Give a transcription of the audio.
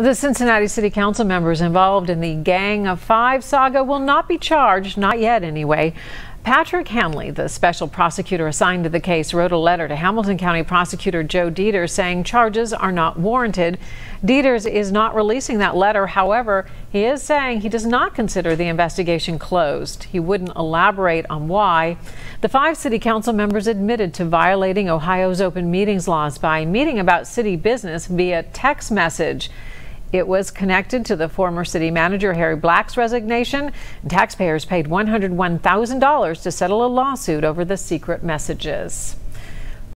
The Cincinnati City Council members involved in the Gang of Five saga will not be charged, not yet anyway. Patrick Hanley, the special prosecutor assigned to the case, wrote a letter to Hamilton County Prosecutor Joe Deters saying charges are not warranted. Deters is not releasing that letter. However, he is saying he does not consider the investigation closed. He wouldn't elaborate on why. The five city council members admitted to violating Ohio's open meetings laws by meeting about city business via text message. It was connected to the former city manager Harry Black's resignation, taxpayers paid $101,000 to settle a lawsuit over the secret messages.